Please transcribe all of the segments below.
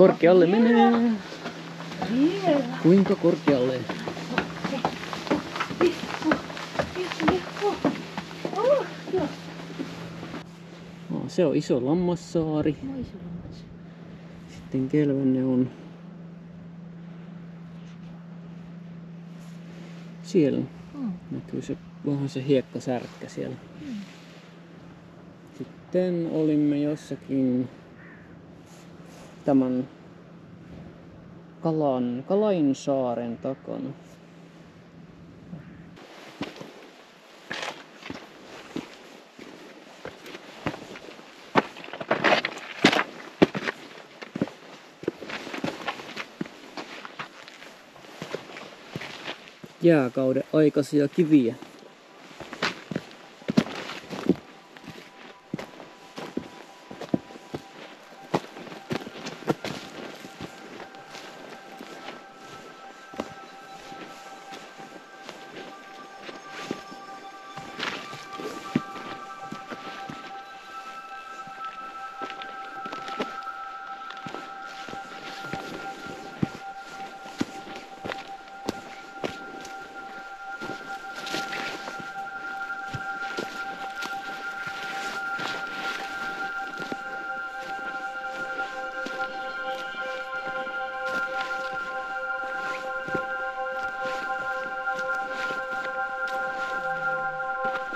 Korkealle menee. Vielä. Kuinka korkealle? Oh, se on iso lammassaari. Maiselamassa. Sitten Kelvenne on siellä. Mm. Näkyy se vähän se hiekkasärkkä siellä. Sitten olimme jossakin tämän Kalan, Kalainsaaren takana. Jääkauden aikaisia kiviä.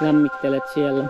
lämmittelet siellä.